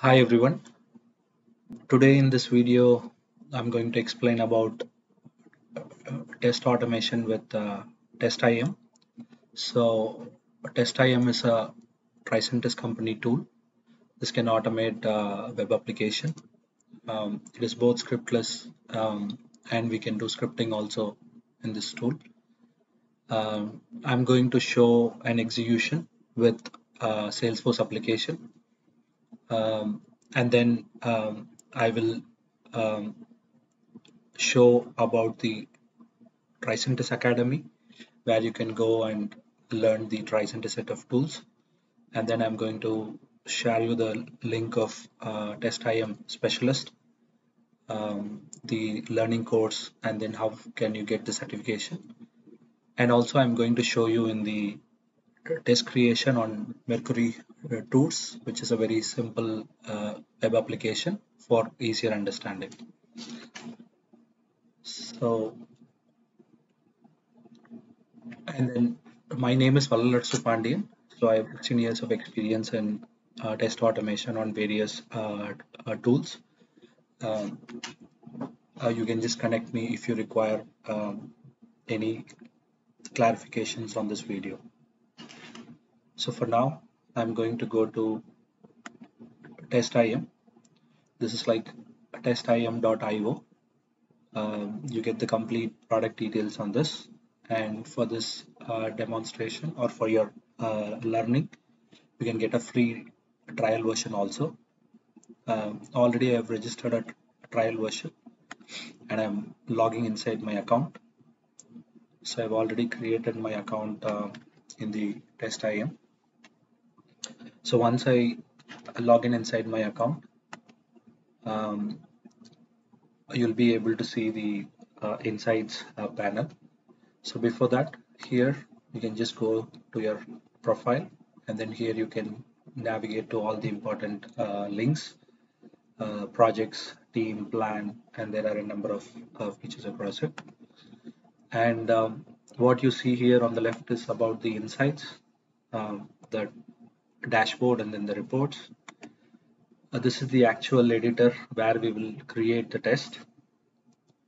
Hi everyone. Today in this video I'm going to explain about uh, test automation with uh, TestIM. So TestIM is a Tricentis company tool. This can automate uh, web application. Um, it is both scriptless um, and we can do scripting also in this tool. Um, I'm going to show an execution with uh, Salesforce application um, and then um, I will um, show about the Tricentis Academy where you can go and learn the Tricentis set of tools. And then I'm going to share you the link of uh, TestIM specialist um, the learning course and then how can you get the certification. And also I'm going to show you in the test creation on Mercury uh, Tours, which is a very simple uh, web application for easier understanding. So, and then my name is Vallal Arasu Pandiyan. So I have 16 years of experience in uh, test automation on various uh, uh, tools. Um, uh, you can just connect me if you require um, any clarifications on this video. So for now, I'm going to go to testim. This is like testim.io. Um, you get the complete product details on this. And for this uh, demonstration or for your uh, learning, you can get a free trial version also. Um, already I've registered a trial version and I'm logging inside my account. So I've already created my account uh, in the TestIM. So once I log in inside my account, um, you'll be able to see the uh, insights uh, panel. So before that, here you can just go to your profile and then here you can navigate to all the important uh, links, uh, projects, team, plan, and there are a number of features across it. And um, what you see here on the left is about the insights, um, the dashboard and then the reports. Uh, this is the actual editor where we will create the test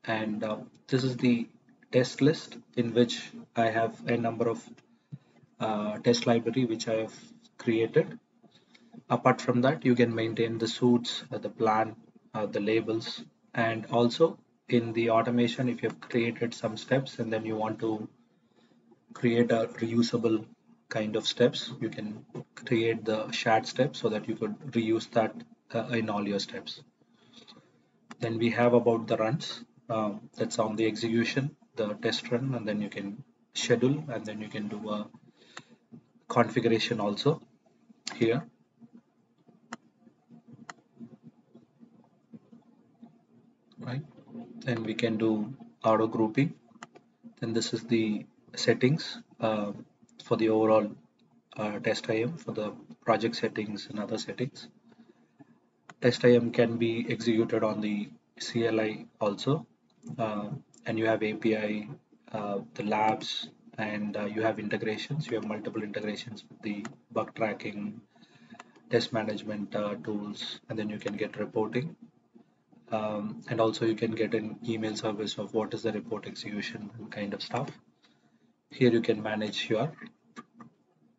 and uh, this is the test list in which I have a number of uh, test library which I have created. Apart from that you can maintain the suits, uh, the plan, uh, the labels and also in the automation if you have created some steps and then you want to create a reusable kind of steps. You can create the shared step so that you could reuse that uh, in all your steps. Then we have about the runs. Um, that's on the execution the test run and then you can schedule and then you can do a configuration also here. Right. Then we can do auto grouping. Then this is the settings. Uh, for the overall uh, TestIM for the project settings and other settings. TestIM can be executed on the CLI also uh, and you have API, uh, the labs and uh, you have integrations. You have multiple integrations with the bug tracking, test management uh, tools and then you can get reporting um, and also you can get an email service of what is the report execution kind of stuff here you can manage your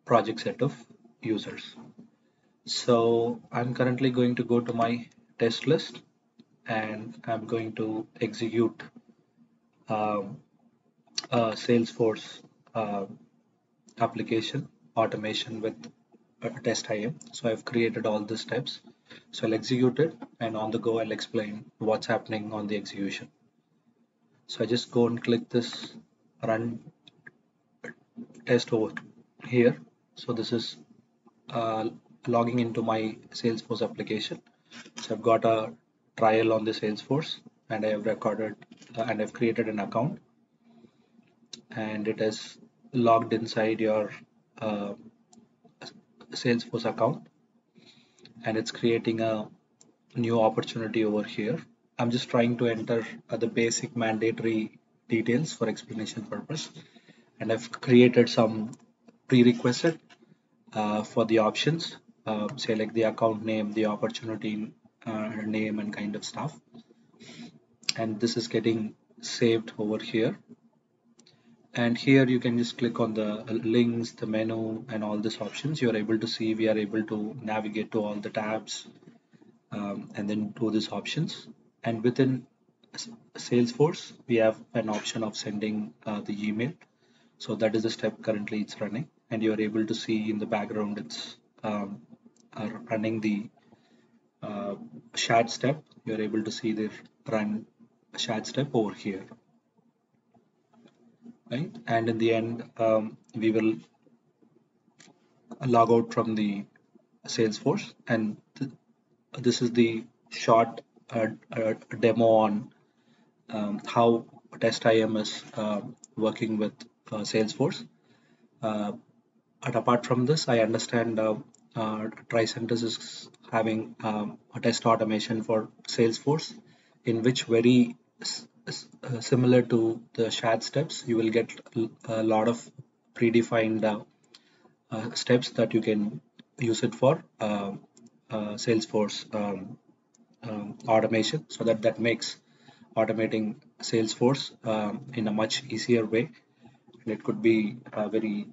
project set of users. So I'm currently going to go to my test list and I'm going to execute um, a Salesforce uh, application automation with a TestIM so I've created all the steps. So I'll execute it and on the go I'll explain what's happening on the execution. So I just go and click this run test over here. So this is uh, logging into my Salesforce application. So I've got a trial on the Salesforce and I have recorded uh, and I've created an account. And it is logged inside your uh, Salesforce account. And it's creating a new opportunity over here. I'm just trying to enter the basic mandatory details for explanation purpose and I've created some prerequisite uh, for the options uh, say like the account name the opportunity uh, name and kind of stuff. And this is getting saved over here. And here you can just click on the links the menu and all these options. You are able to see we are able to navigate to all the tabs um, and then do these options. And within Salesforce we have an option of sending uh, the email so that is the step currently it's running. And you are able to see in the background it's um, running the uh, chat step. You are able to see the run chat step over here. Right? And in the end um, we will log out from the Salesforce. And th this is the short uh, uh, demo on um, how TestIM is uh, working with Salesforce. Uh, and apart from this I understand uh, uh, Tricentis is having um, a test automation for Salesforce in which very uh, similar to the shared steps you will get a lot of predefined uh, uh, steps that you can use it for uh, uh, Salesforce um, um, automation so that that makes automating Salesforce um, in a much easier way and it could be a very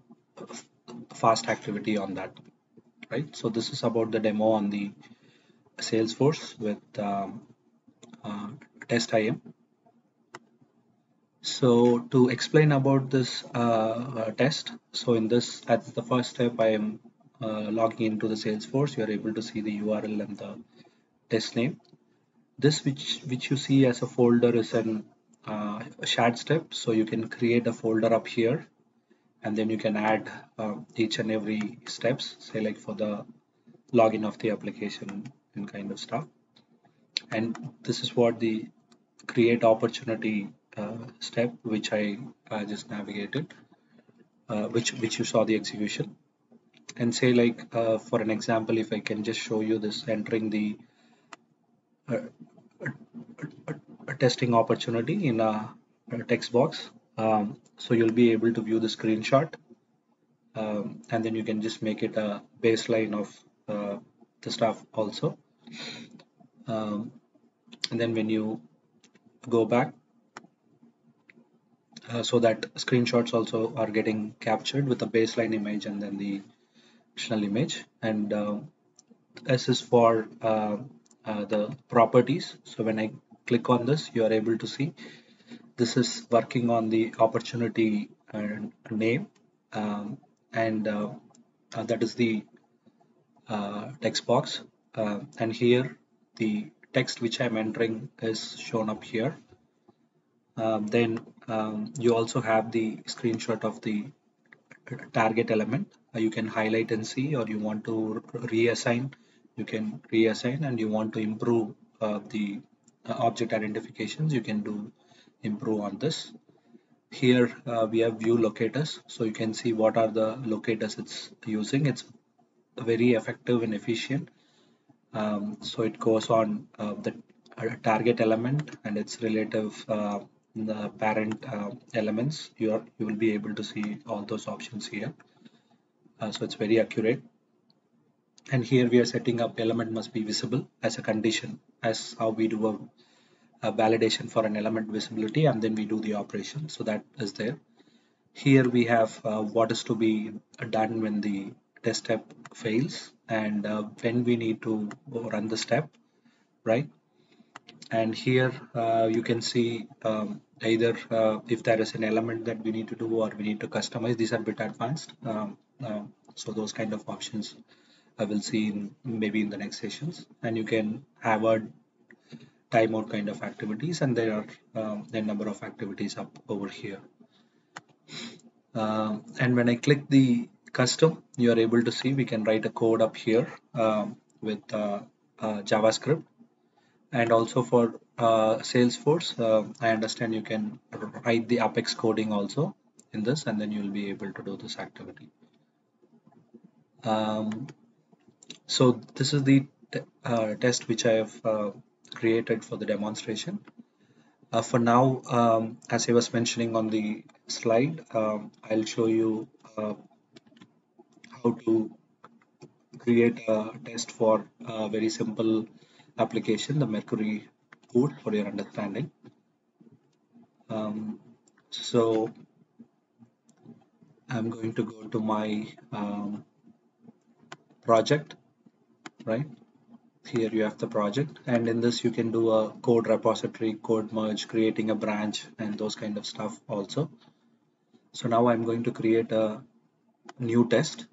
fast activity on that right so this is about the demo on the Salesforce with um, uh, TestIM so to explain about this uh, uh, test, so in this, at the first step, I am uh, logging into the Salesforce. You are able to see the URL and the test name. This which which you see as a folder is an uh, shared step. So you can create a folder up here, and then you can add uh, each and every steps. Say like for the login of the application and kind of stuff. And this is what the create opportunity uh, step which I uh, just navigated uh, which which you saw the execution and say like for an example if I can just show you this entering the a, testing opportunity in a, a text box. Um, so you'll be able to view the screenshot um, and then you can just make it a baseline of uh, the stuff also. Um, and then when you go back uh, so that screenshots also are getting captured with a baseline image and then the additional image. And uh, this is for uh, uh, the properties. So when I click on this you are able to see. This is working on the opportunity name um, and uh, that is the text box. And here the text which I'm entering is shown up here. Um, then um, you also have the screenshot of the target element. Uh, you can highlight and see or you want to reassign. You can reassign and you want to improve uh, the uh, object identifications you can do improve on this. Here uh, we have view locators. So you can see what are the locators it's using. It's very effective and efficient. Um, so it goes on uh, the uh, target element and its relative the parent uh, elements. You are you will be able to see all those options here. Uh, so it's very accurate. And here we are setting up element must be visible as a condition as how we do a, a validation for an element visibility and then we do the operation. So that is there. Here we have uh, what is to be done when the test step fails and uh, when we need to run the step right? And here uh, you can see um, either uh, if there is an element that we need to do or we need to customize these are bit advanced. Um, uh, so those kind of options I will see in maybe in the next sessions. And you can have a timeout kind of activities and there are um, a number of activities up over here. Uh, and when I click the custom you are able to see we can write a code up here um, with uh, uh, JavaScript. And also for uh, Salesforce I understand you can write the Apex coding also in this and then you'll be able to do this activity. Um, so this is the uh, test which I have uh, created for the demonstration uh, for now um, as I was mentioning on the slide um, I'll show you uh, how to create a test for a very simple application, the Mercury code for your understanding. Um, so I'm going to go to my um, project, right? Here you have the project and in this you can do a code repository, code merge, creating a branch and those kind of stuff also. So now I'm going to create a new test,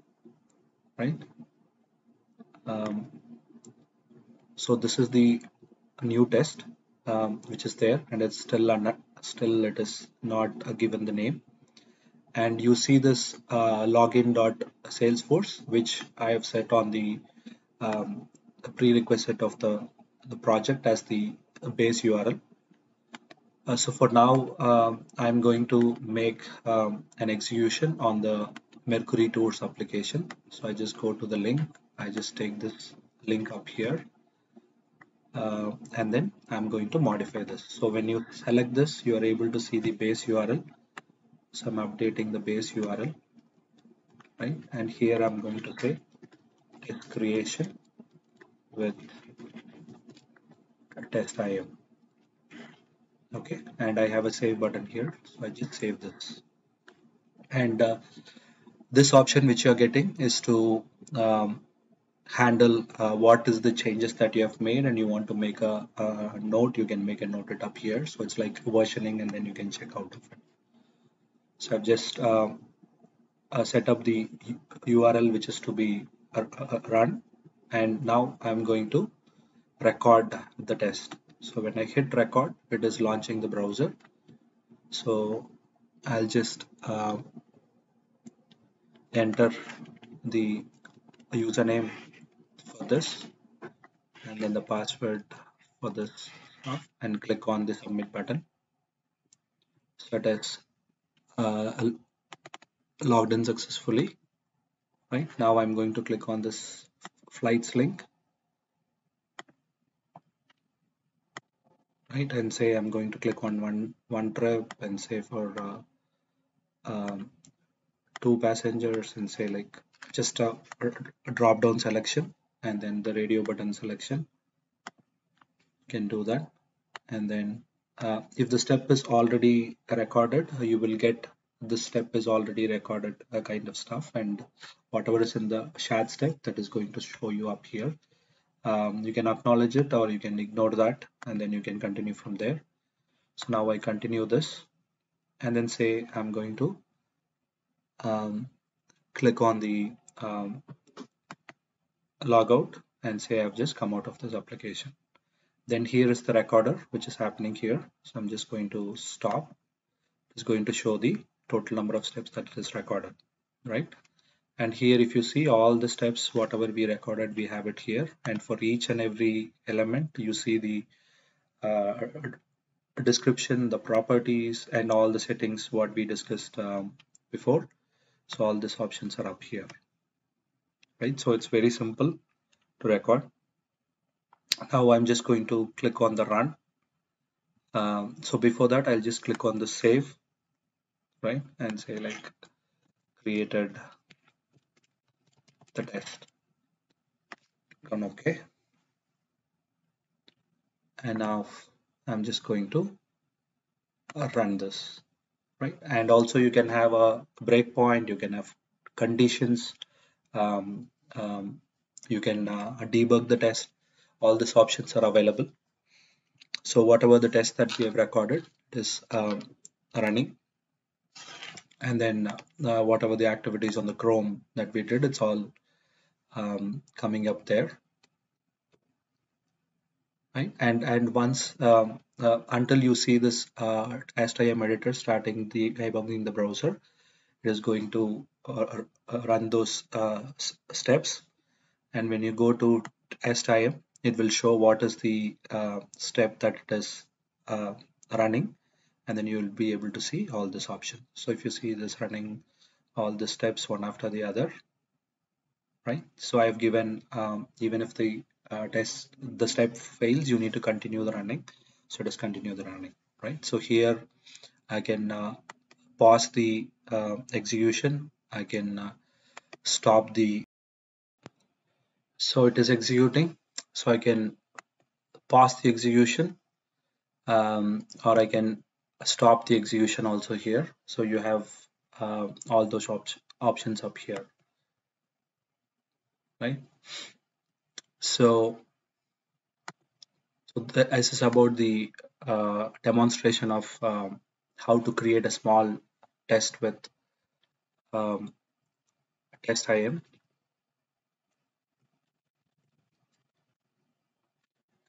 right? Um, so this is the new test um, which is there and it's still under, still it is not given the name and you see this uh, login.salesforce which I have set on the, um, the prerequisite of the, the project as the base URL. Uh, so for now, uh, I'm going to make um, an execution on the Mercury Tours application. So I just go to the link. I just take this link up here. Uh, and then I'm going to modify this. So when you select this, you are able to see the base URL. So I'm updating the base URL, right? And here I'm going to say creation with TestIM. Okay, and I have a save button here, so I just save this. And uh, this option which you're getting is to um, handle uh, what is the changes that you have made and you want to make a, a, note you can make a note it up here so it's like versioning and then you can check out of it so I've just uh, uh, set up the URL which is to be uh, uh, run and now I'm going to record the test. So when I hit record it is launching the browser. So I'll just uh, enter the username for this and then the password for this and click on the submit button. So it is uh, logged in successfully. Right? Now I'm going to click on this flights link. Right and say I'm going to click on one one trip and say for uh, um, two passengers and say like just a, a drop down selection and then the radio button selection. Can do that. And then uh, if the step is already recorded you will get this step is already recorded kind of stuff and whatever is in the shared step that is going to show you up here um, you can acknowledge it or you can ignore that and then you can continue from there so now I continue this and then say I'm going to um, click on the um, logout and say I've just come out of this application. Then here is the recorder which is happening here. So I'm just going to stop. It's going to show the total number of steps that is recorded, right? And here if you see all the steps, whatever we recorded, we have it here. And for each and every element, you see the uh, description, the properties and all the settings what we discussed um, before. So all these options are up here, right? So it's very simple to record. Now I'm just going to click on the run. Um, so before that, I'll just click on the save, right? And say like created the test. On OK. And now I'm just going to run this right and also you can have a breakpoint you can have conditions um, um, you can uh, debug the test all these options are available so whatever the test that we have recorded is um, running and then uh, whatever the activities on the chrome that we did it's all um, coming up there. Right? And and once um, uh, until you see this uh, editor starting the debugging the browser it is going to uh, uh run those uh, steps. And when you go to STIM it will show what is the uh, step that it is running and then you will be able to see all this option so if you see this running all the steps one after the other right? So I've given um, even if the test the step fails you need to continue the running. So just continue the running right? So here I can uh, pause the uh, execution. I can uh, stop the so it is executing. So I can pause the execution um, or I can stop the execution also here. So you have uh, all those op options up here. Right? So so this is about the uh, demonstration of um, how to create a small test with um, TestIM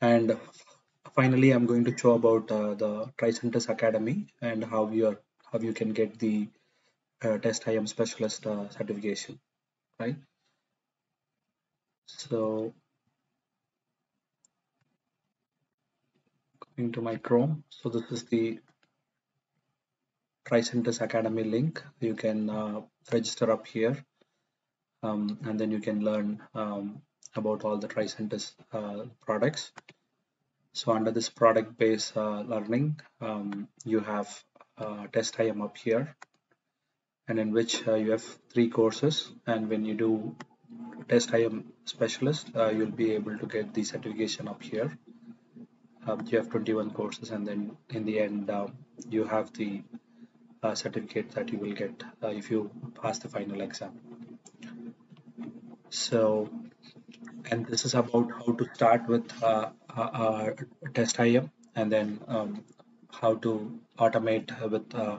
and finally I'm going to show about uh, the Tricentis Academy and how you are how you can get the uh, TestIM specialist uh, certification right? So going to my Chrome. So this is the Tricentis Academy link. You can uh, register up here um, and then you can learn um, about all the Tricentis uh, products so under this product based uh, learning, um, you have uh, TestIM up here and in which uh, you have three courses and when you do TestIM specialist, uh, you'll be able to get the certification up here. Um, you have 21 courses and then in the end um, you have the uh, certificate that you will get uh, if you pass the final exam. So and this is about how to start with uh, uh, TestIM and then um, how to automate with uh,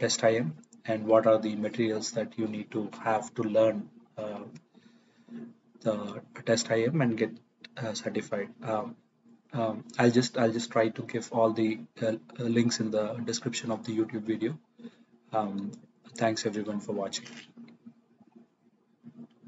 TestIM and what are the materials that you need to have to learn uh, the TestIM and get uh, certified. Um, um, I'll just I'll just try to give all the uh, links in the description of the YouTube video. Um, thanks everyone for watching.